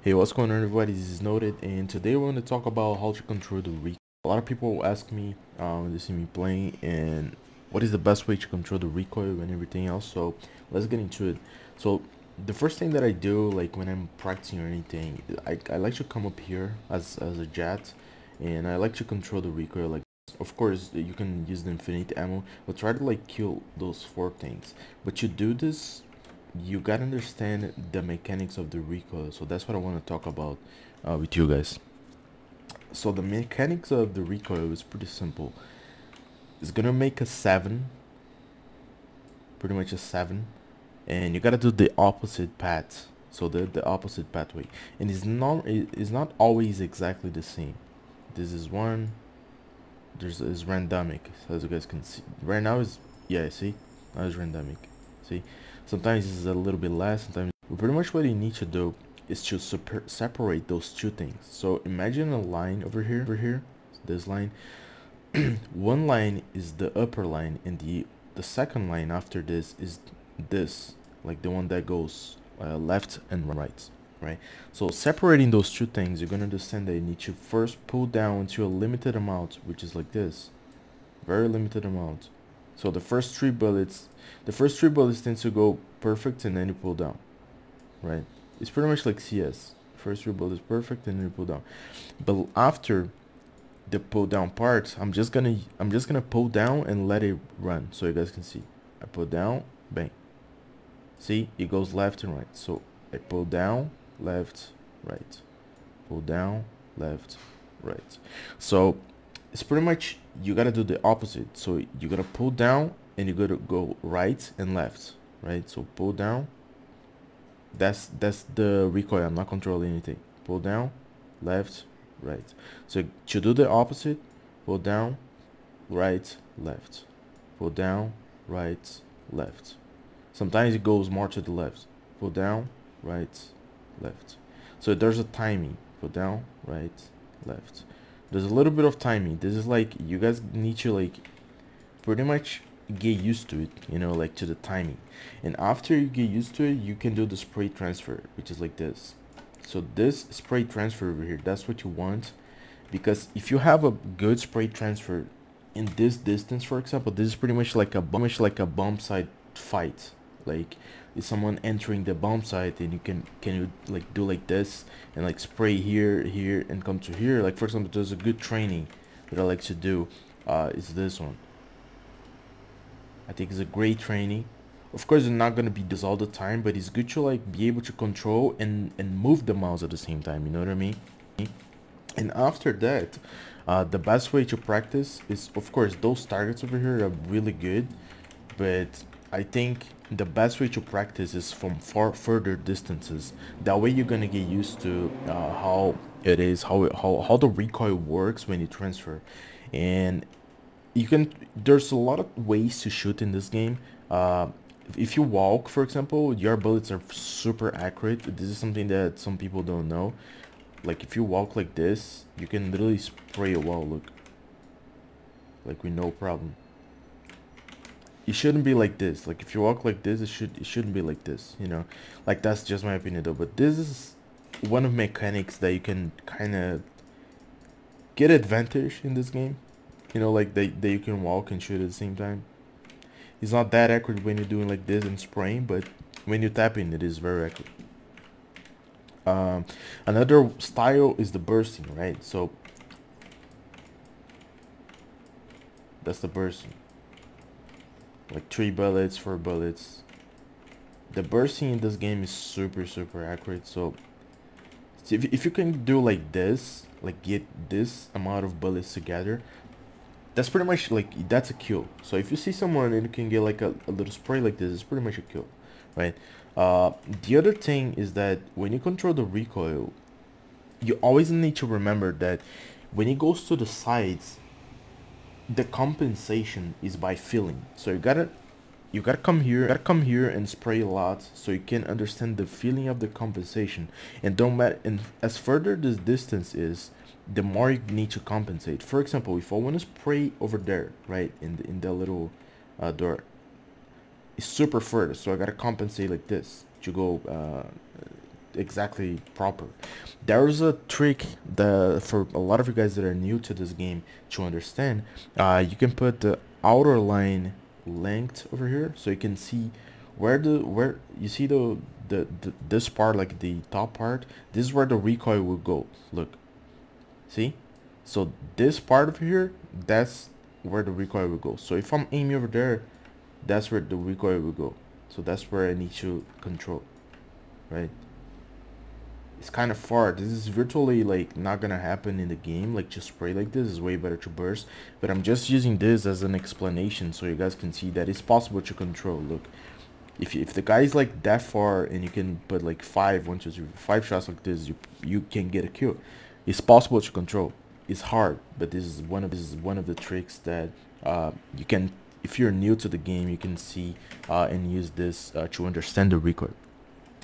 Hey, what's going on everybody? This is Noted and today we're going to talk about how to control the recoil. A lot of people ask me um, they see me playing and what is the best way to control the recoil and everything else. So let's get into it. So the first thing that I do like when I'm practicing or anything, I, I like to come up here as, as a Jett and I like to control the recoil like of course you can use the infinite ammo but try to like kill those four things but you do this you gotta understand the mechanics of the recoil so that's what i want to talk about uh, with you guys. So the mechanics of the recoil is pretty simple. It's gonna make a seven pretty much a seven and you gotta do the opposite path so the the opposite pathway. And it's not it's not always exactly the same. This is one there's is randomic as you guys can see. Right now is yeah see? Now is randomic see? Sometimes it's a little bit less sometimes pretty much what you need to do is to separate those two things. So imagine a line over here over here this line. One line is the upper line and the the second line after this is this like the one that goes uh, left and right right? So separating those two things you're going to understand that you need to first pull down to a limited amount which is like this very limited amount so the first three bullets the first three bullets tend to go perfect and then you pull down right? It's pretty much like cs first three bullets perfect and then you pull down. But after the pull down part i'm just gonna i'm just gonna pull down and let it run. So you guys can see. I pull down bang. See? It goes left and right. So i pull down left, right. Pull down, left, right. So it's pretty much you gotta do the opposite. So you gotta pull down and you gotta go right and left, right? So pull down. That's that's the recoil. I'm not controlling anything. Pull down, left, right. So to do the opposite, pull down, right, left. Pull down, right, left. Sometimes it goes more to the left. Pull down, right, left so there's a timing go down right left there's a little bit of timing. This is like you guys need to like pretty much get used to it you know like to the timing. And after you get used to it you can do the spray transfer which is like this. So this spray transfer over here that's what you want. Because if you have a good spray transfer in this distance for example this is pretty much like a much like a bomb side fight like is someone entering the bomb site and you can can you like do like this and like spray here here and come to here? Like for example there's a good training that I like to do uh, is this one. I think it's a great training. Of course it's not gonna be this all the time but it's good to like be able to control and and move the mouse at the same time you know what I mean? And after that uh, the best way to practice is of course those targets over here are really good but I think the best way to practice is from far further distances. That way you're gonna get used to uh, how it is, how, it, how how the recoil works when you transfer, and you can. There's a lot of ways to shoot in this game. Uh, if you walk, for example, your bullets are super accurate. This is something that some people don't know. Like if you walk like this, you can literally spray a wall. Look, like with no problem it shouldn't be like this. Like if you walk like this it should it shouldn't be like this you know? Like that's just my opinion though. But this is one of mechanics that you can kind of get advantage in this game. You know like that, that you can walk and shoot at the same time. It's not that accurate when you're doing like this and spraying but when you're tapping it is very accurate. Um, another style is the bursting right? So that's the bursting like three bullets, four bullets. The bursting in this game is super, super accurate. So if, if you can do like this, like get this amount of bullets together, that's pretty much like, that's a kill. So if you see someone and you can get like a, a little spray like this, it's pretty much a kill, right? Uh, the other thing is that when you control the recoil, you always need to remember that when it goes to the sides, the compensation is by feeling so you gotta you gotta come here gotta come here and spray a lot so you can understand the feeling of the compensation. And don't matter and as further this distance is the more you need to compensate. For example if i want to spray over there right in the in the little uh, door it's super further so i gotta compensate like this to go uh, exactly proper. There's a trick that for a lot of you guys that are new to this game to understand. Uh, you can put the outer line length over here so you can see where the where you see the, the the this part like the top part? This is where the recoil will go. Look. See? So this part over here that's where the recoil will go. So if i'm aiming over there that's where the recoil will go. So that's where i need to control right it's kind of far. This is virtually like not gonna happen in the game. Like just spray like this is way better to burst. But i'm just using this as an explanation so you guys can see that it's possible to control. Look if, if the guy is like that far and you can put like five one two three five shots like this you you can get a kill. It's possible to control. It's hard but this is one of this is one of the tricks that uh, you can if you're new to the game you can see uh, and use this uh, to understand the recoil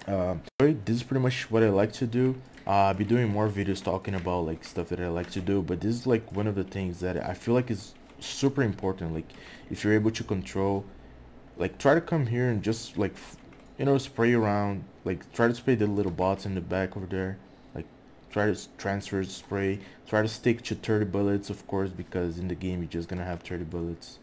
uh, this is pretty much what I like to do. Uh, I'll be doing more videos talking about like stuff that I like to do, but this is like one of the things that I feel like is super important. Like if you're able to control, like try to come here and just like, you know, spray around, like try to spray the little bots in the back over there. Like try to transfer spray, try to stick to 30 bullets, of course, because in the game you're just gonna have 30 bullets.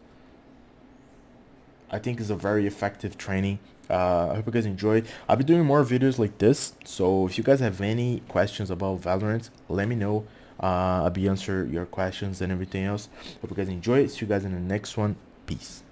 I think is a very effective training. Uh, I hope you guys enjoyed. I'll be doing more videos like this. So if you guys have any questions about Valorant, let me know. Uh, I'll be answer your questions and everything else. Hope you guys enjoy. See you guys in the next one. Peace.